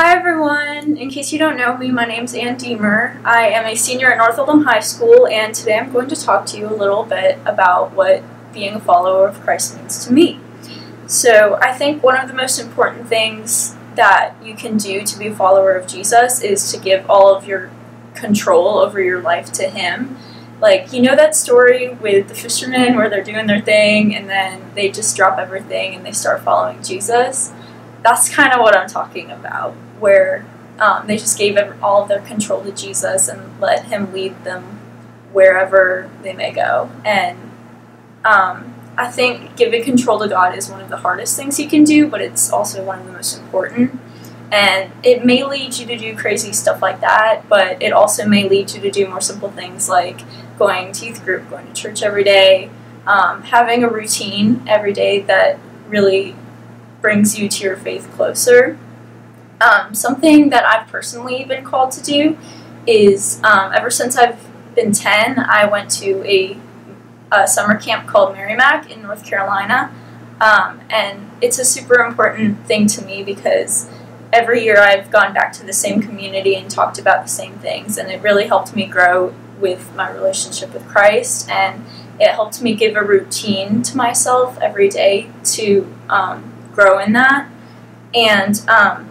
Hi everyone! In case you don't know me, my name's Anne Diemer. I am a senior at North Oldham High School, and today I'm going to talk to you a little bit about what being a follower of Christ means to me. So, I think one of the most important things that you can do to be a follower of Jesus is to give all of your control over your life to Him. Like, you know that story with the fishermen where they're doing their thing and then they just drop everything and they start following Jesus? That's kind of what I'm talking about, where um, they just gave all of their control to Jesus and let Him lead them wherever they may go. And um, I think giving control to God is one of the hardest things you can do, but it's also one of the most important. And it may lead you to do crazy stuff like that, but it also may lead you to do more simple things like going to youth group, going to church every day, um, having a routine every day that really brings you to your faith closer. Um, something that I've personally been called to do is um, ever since I've been 10, I went to a, a summer camp called Merri-Mac in North Carolina. Um, and it's a super important thing to me because every year I've gone back to the same community and talked about the same things, and it really helped me grow with my relationship with Christ. And it helped me give a routine to myself every day to um, grow in that. And um,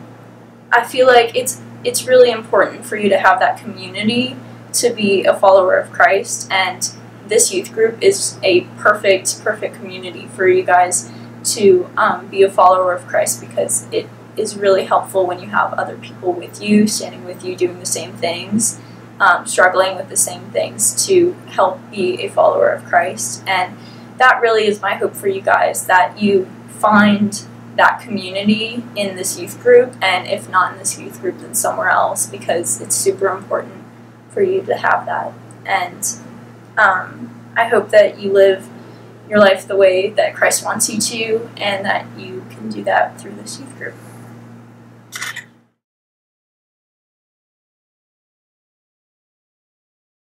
I feel like it's it's really important for you to have that community to be a follower of Christ. And this youth group is a perfect perfect community for you guys to um, be a follower of Christ because it is really helpful when you have other people with you, standing with you, doing the same things, um, struggling with the same things to help be a follower of Christ. And that really is my hope for you guys that you find that community in this youth group, and if not in this youth group, then somewhere else because it's super important for you to have that. And um, I hope that you live your life the way that Christ wants you to, and that you can do that through this youth group.